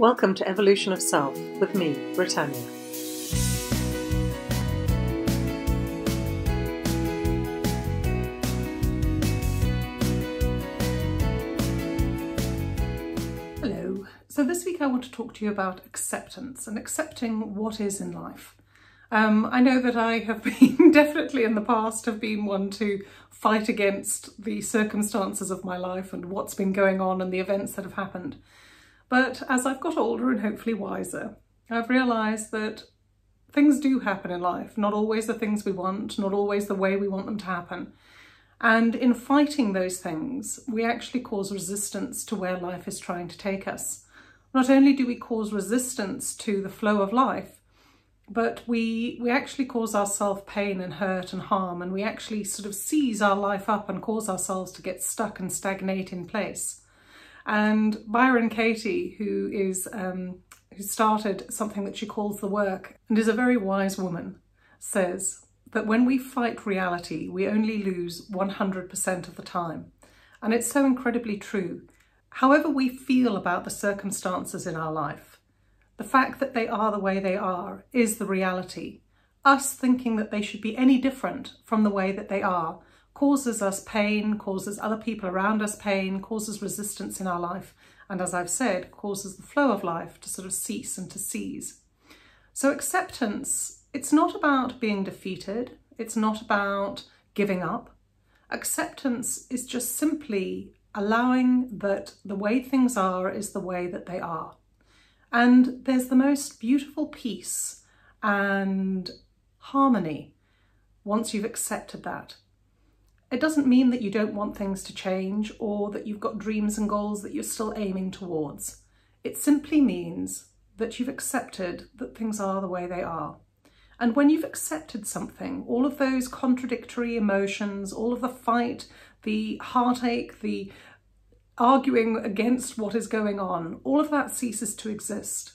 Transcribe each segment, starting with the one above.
Welcome to Evolution of Self with me, Britt Tanya. Hello. So this week I want to talk to you about acceptance and accepting what is in life. Um, I know that I have been definitely in the past have been one to fight against the circumstances of my life and what's been going on and the events that have happened. But as I've got older and hopefully wiser, I've realised that things do happen in life, not always the things we want, not always the way we want them to happen. And in fighting those things, we actually cause resistance to where life is trying to take us. Not only do we cause resistance to the flow of life, but we we actually cause ourselves pain and hurt and harm and we actually sort of seize our life up and cause ourselves to get stuck and stagnate in place and byron katie who is um, who started something that she calls the work and is a very wise woman says that when we fight reality we only lose 100% of the time and it's so incredibly true however we feel about the circumstances in our life the fact that they are the way they are is the reality. Us thinking that they should be any different from the way that they are causes us pain, causes other people around us pain, causes resistance in our life, and as I've said, causes the flow of life to sort of cease and to seize. So acceptance, it's not about being defeated, it's not about giving up. Acceptance is just simply allowing that the way things are is the way that they are. And there's the most beautiful peace and harmony once you've accepted that. It doesn't mean that you don't want things to change or that you've got dreams and goals that you're still aiming towards. It simply means that you've accepted that things are the way they are. And when you've accepted something, all of those contradictory emotions, all of the fight, the heartache, the arguing against what is going on, all of that ceases to exist.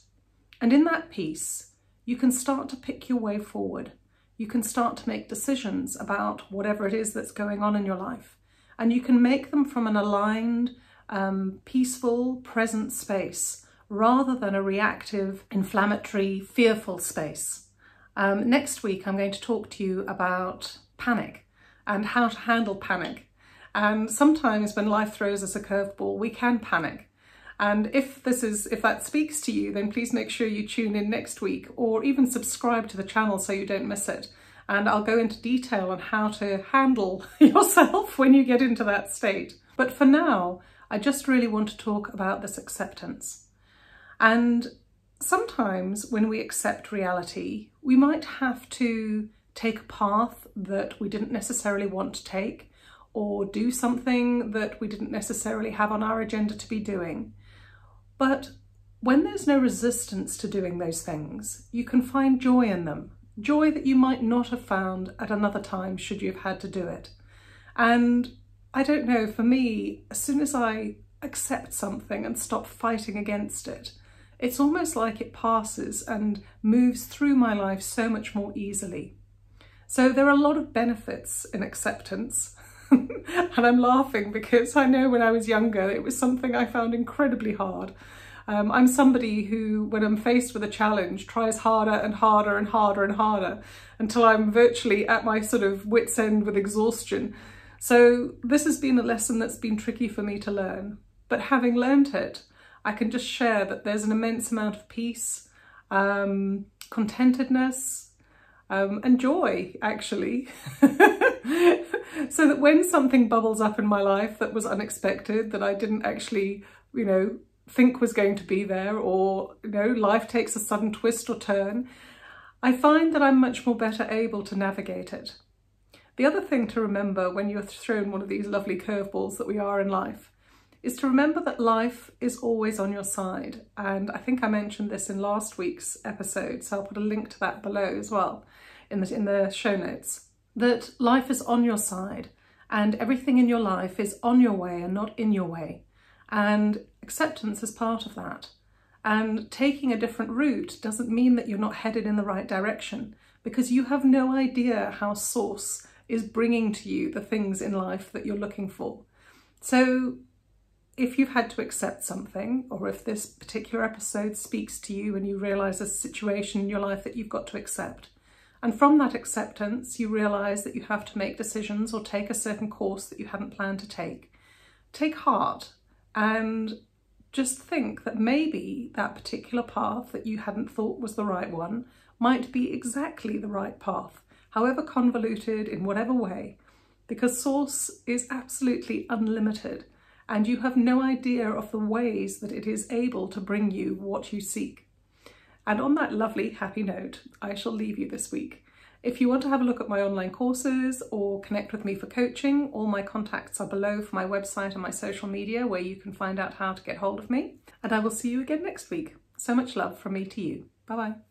And in that peace, you can start to pick your way forward. You can start to make decisions about whatever it is that's going on in your life. And you can make them from an aligned, um, peaceful, present space rather than a reactive, inflammatory, fearful space. Um, next week, I'm going to talk to you about panic and how to handle panic and sometimes when life throws us a curveball, we can panic. And if this is if that speaks to you, then please make sure you tune in next week or even subscribe to the channel so you don't miss it. And I'll go into detail on how to handle yourself when you get into that state. But for now, I just really want to talk about this acceptance. And sometimes when we accept reality, we might have to take a path that we didn't necessarily want to take or do something that we didn't necessarily have on our agenda to be doing. But when there's no resistance to doing those things, you can find joy in them. Joy that you might not have found at another time should you have had to do it. And I don't know, for me, as soon as I accept something and stop fighting against it, it's almost like it passes and moves through my life so much more easily. So there are a lot of benefits in acceptance. and I'm laughing because I know when I was younger it was something I found incredibly hard. Um, I'm somebody who, when I'm faced with a challenge, tries harder and harder and harder and harder until I'm virtually at my sort of wit's end with exhaustion. So this has been a lesson that's been tricky for me to learn. But having learned it, I can just share that there's an immense amount of peace, um, contentedness, um, and joy, actually. so that when something bubbles up in my life that was unexpected, that I didn't actually, you know, think was going to be there, or, you know, life takes a sudden twist or turn, I find that I'm much more better able to navigate it. The other thing to remember when you're thrown one of these lovely curveballs that we are in life is to remember that life is always on your side. And I think I mentioned this in last week's episode, so I'll put a link to that below as well in the, in the show notes that life is on your side and everything in your life is on your way and not in your way. And acceptance is part of that. And taking a different route doesn't mean that you're not headed in the right direction because you have no idea how source is bringing to you the things in life that you're looking for. So if you've had to accept something, or if this particular episode speaks to you and you realise a situation in your life that you've got to accept, and from that acceptance, you realise that you have to make decisions or take a certain course that you hadn't planned to take, take heart and just think that maybe that particular path that you hadn't thought was the right one might be exactly the right path, however convoluted, in whatever way, because Source is absolutely unlimited and you have no idea of the ways that it is able to bring you what you seek. And on that lovely, happy note, I shall leave you this week. If you want to have a look at my online courses or connect with me for coaching, all my contacts are below for my website and my social media where you can find out how to get hold of me. And I will see you again next week. So much love from me to you. Bye bye.